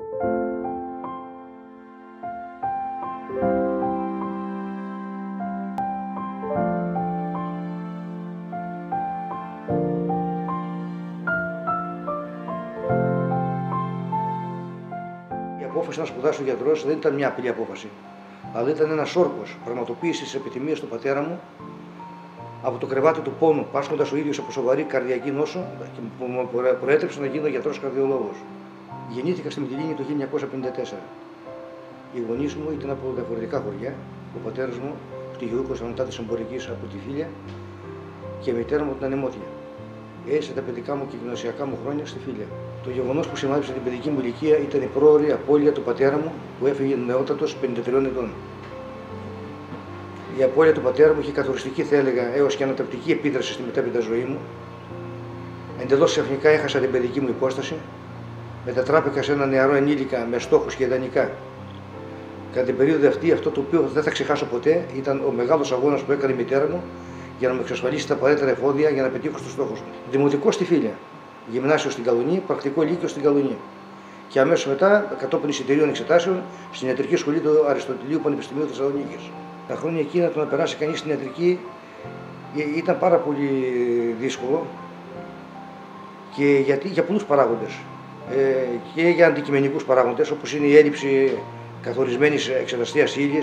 Η απόφαση να σπουδάσω γιατρός δεν ήταν μια απλή απόφαση, αλλά ήταν ένας όρκος πραγματοποίησης τη επιθυμία του πατέρα μου από το κρεβάτι του πόνου, πάσχοντας ο ίδιος από σοβαρή καρδιακή νόσο και που μου προέτρεψε να γίνω γιατρός καρδιολόγος. Γεννήθηκα στη Μυτιλίνη το 1954. Οι γονείς μου ήταν από διαφορετικά χωριά. Ο πατέρας μου πτυχιούχο ανωτάτης εμπορικής από τη Φίλια και η μητέρα μου ήταν ανεμότια. Έζησα τα παιδικά μου και γυμνασιακά μου χρόνια στη Φίλια. Το γεγονός που σημάδεψε την παιδική μου ηλικία ήταν η πρόορη απώλεια του πατέρα μου που έφυγε νεότατος 53 ετών. Η απώλεια του πατέρα μου είχε καθοριστική, θα έλεγα, έως και ανατρεπτική επίδραση στη μετέπειτα ζωή μου. Εντελώς ξαφνικά έχασα την παιδική μου υπόσταση. Μετατράπηκα σε ένα νεαρό ενήλικα με στόχους και ιδανικά. Κατά την περίοδο αυτή, αυτό το οποίο δεν θα ξεχάσω ποτέ ήταν ο μεγάλος αγώνας που έκανε η μητέρα μου για να μου εξασφαλίσει τα απαραίτητα εφόδια για να πετύχω στους στόχους μου. Δημοτικό στη Φίλια, γυμνάσιο στην Καλουνή, πρακτικό λύκειο στην Καλουνή. Και αμέσως μετά, κατόπιν εισιτηρίων εξετάσεων, στην ιατρική σχολή του Αριστοτελείου Πανεπιστημίου Θεσσαλονίκης. Τα χρόνια εκείνα το να περάσει κανείς στην ιατρική ε, ήταν πάρα πολύ δύσκολο και γιατί, για πολλούς παράγοντες. Ε, και για αντικειμενικούς παράγοντε όπως είναι η έλλειψη καθορισμένης εξεταστίας ύλη,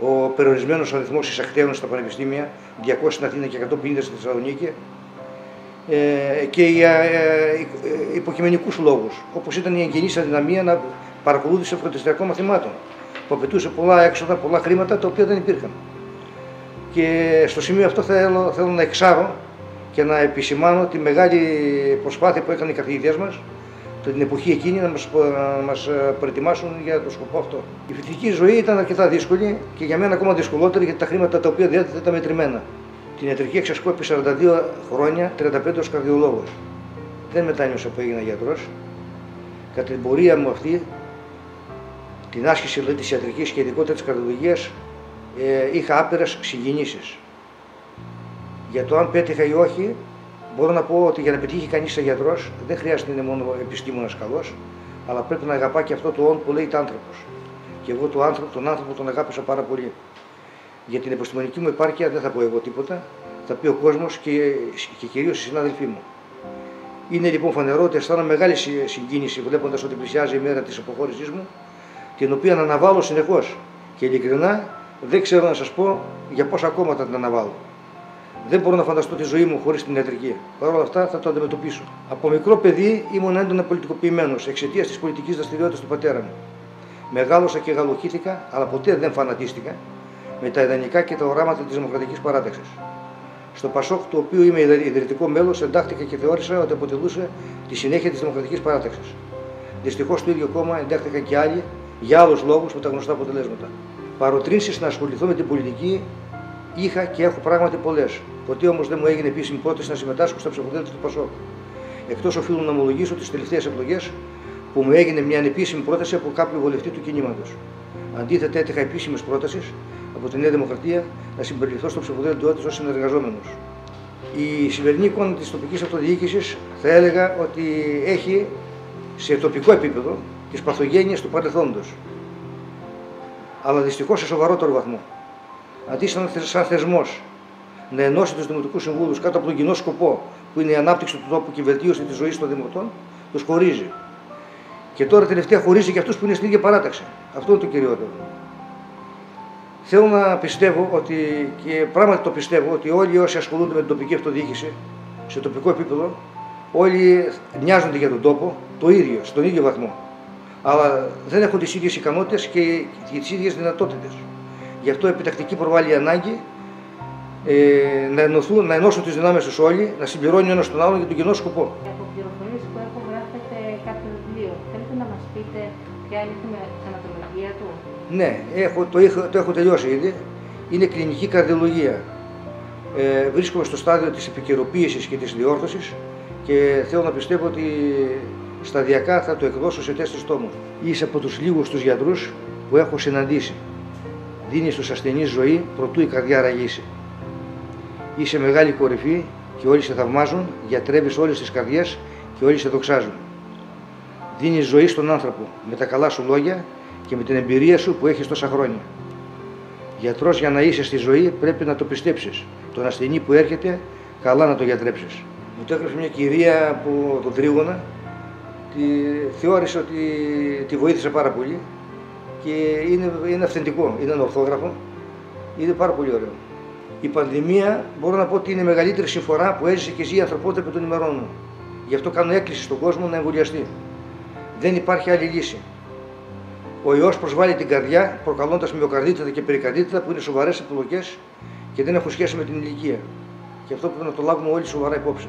ο περιορισμένος αριθμός εισακτέων στα πανεπιστήμια, 200 στην Αθήνα και 150 στη Θεσσαλονίκη, ε, και για ε, ε, υποκειμενικούς λόγους, όπως ήταν η εγγενής αδυναμία να παρακολούθησε φροντιστριακών μαθημάτων, που απαιτούσε πολλά έξοδα, πολλά χρήματα τα οποία δεν υπήρχαν. Και στο σημείο αυτό θέλω, θέλω να εξάρω και να επισημάνω τη μεγάλη προσπάθεια που έκανε οι καθηγητές μας την εποχή εκείνη να μας, να μας προετοιμάσουν για το σκοπό αυτό. Η φοιτητική ζωή ήταν αρκετά δύσκολη και για μένα ακόμα δυσκολότερη γιατί τα χρήματα τα οποία διέθετα ήταν μετρημένα. Την ιατρική εξασκόπη 42 χρόνια, 35 ως καρδιολόγος. Δεν μετάνιωσα που έγινα γιατρός. Κατά την πορεία μου αυτή, την άσκηση δηλαδή, της ιατρικής και ειδικότερα της καρδιολογίας, ε, είχα άπειρες συγκινήσεις. Για το αν πέτυχα ή όχι, μπορώ να πω ότι για να πετύχει κανείς σαν γιατρός δεν χρειάζεται να είναι μόνο επιστήμονας καλός, αλλά πρέπει να αγαπά και αυτό το όν που λέει άνθρωπος. Και εγώ τον άνθρωπο, τον άνθρωπο τον αγάπησα πάρα πολύ. Για την επιστημονική μου επάρκεια δεν θα πω εγώ τίποτα, θα πει ο κόσμος και, και κυρίως οι συνάδελφοί μου. Είναι λοιπόν φανερό ότι αισθάνομαι μεγάλη συγκίνηση βλέποντας ότι πλησιάζει η μέρα της αποχώρησής μου, την οποία αναβάλω συνεχώς. Και ειλικρινά δεν ξέρω να σας πω για πόσα ακόμα θα την αναβάλω. Δεν μπορώ να φανταστώ τη ζωή μου χωρίς την ιατρική. Παρ' όλα αυτά θα το αντιμετωπίσω. Από μικρό παιδί ήμουν έντονα πολιτικοποιημένος εξαιτίας της πολιτικής δραστηριότητας του πατέρα μου. Μεγάλωσα και γαλοχήθηκα, αλλά ποτέ δεν φανατίστηκα με τα ιδανικά και τα οράματα της Δημοκρατικής Παράταξης. Στο Πασόκ, του οποίου είμαι ιδρυτικό μέλος, εντάχθηκα και θεώρησα ότι αποτελούσε τη συνέχεια της Δημοκρατικής Παράταξης. Δυστυχώς στο ίδιο κόμμα εντάχθηκαν και άλλοι για άλλους λόγους με τα γνωστά αποτελέσματα. Παροτρύνσεις να ασχοληθώ με την πολιτική είχα και έχω πράγματι πολλές. Ποτέ όμως δεν μου έγινε επίσημη πρόταση να συμμετάσχω στα ψηφοδέλτια του Πασόκ. Εκτός οφείλω να ομολογήσω τις τελευταίες εκλογές που μου έγινε μια ανεπίσημη πρόταση από κάποιο βολευτή του κινήματος. Αντίθετα, έτυχα επίσημες πρόταση από τη Νέα Δημοκρατία να συμπεριληφθώ στο ψηφοδέλτιό της ως συνεργαζόμενος. Η σημερινή εικόνα της τοπικής αυτοδιοίκησης θα έλεγα ότι έχει σε τοπικό επίπεδο τις παθογένειες του παρελθόντο. Αλλά δυστυχώς σε σοβαρότερο βαθμό. Αντί σαν θεσμός να ενώσει τους δημοτικούς συμβούλους κάτω από τον κοινό σκοπό που είναι η ανάπτυξη του τόπου και η βελτίωση της ζωής των δημοτών, τους χωρίζει. Και τώρα τελευταία χωρίζει και αυτούς που είναι στην ίδια παράταξη. Αυτό είναι το κυριότερο. Θέλω να πιστεύω ότι, και πράγματι το πιστεύω, ότι όλοι όσοι ασχολούνται με την τοπική αυτοδιοίκηση, σε τοπικό επίπεδο, όλοι νοιάζονται για τον τόπο το ίδιο, στον ίδιο βαθμό. Αλλά δεν έχουν τις ίδιες ικανότητες και τις ίδιες δυνατότητες. Γι' αυτό επιτακτική προβάλλει η ανάγκη ε, να, ενωθούν, να ενώσουν τις δυνάμεις τους όλοι, να συμπληρώνουν ένας τον άλλον για τον κοινό σκοπό. Από πληροφορίε που έχω, γράφετε κάποιο βιβλίο. Θέλετε να μας πείτε ποια είναι η θεματολογία του; Ναι, έχω, το, έχω, το έχω τελειώσει ήδη. Είναι κλινική καρδιολογία. Ε, βρίσκομαι στο στάδιο της επικαιροποίησης και της διόρθωσης και θέλω να πιστεύω ότι σταδιακά θα το εκδώσω σε τέσσερις τόμους. Είσαι από τους λίγους τους γιατρούς που έχω συναντήσει. Δίνεις στους ασθενείς ζωή προτού η καρδιά ραγίσει. Είσαι μεγάλη κορυφή και όλοι σε θαυμάζουν, γιατρεύεις όλες τις καρδιές και όλοι σε δοξάζουν. Δίνεις ζωή στον άνθρωπο με τα καλά σου λόγια και με την εμπειρία σου που έχεις τόσα χρόνια. Γιατρός για να είσαι στη ζωή πρέπει να το πιστέψεις. Τον ασθενή που έρχεται, καλά να το γιατρέψεις. Μου το έγραψε μια κυρία από τον Τρίγωνα, τη θεώρησε ότι τη βοήθησε πάρα πολύ και είναι, είναι αυθεντικό, είναι ένα ορθόγραφο, είναι πάρα πολύ ωραίο. Η πανδημία μπορώ να πω ότι είναι η μεγαλύτερη συμφορά που έζησε και ζει η ανθρωπότητα από των ημερών μου. Γι' αυτό κάνω έκκληση στον κόσμο να εμβολιαστεί. Δεν υπάρχει άλλη λύση. Ο ιό προσβάλλει την καρδιά, προκαλώντας μυοκαρδίτητα και περικαρδίτητα που είναι σοβαρές επιλογές και δεν έχουν σχέση με την ηλικία. Και αυτό πρέπει να το λάβουμε όλοι σοβαρά υπόψη.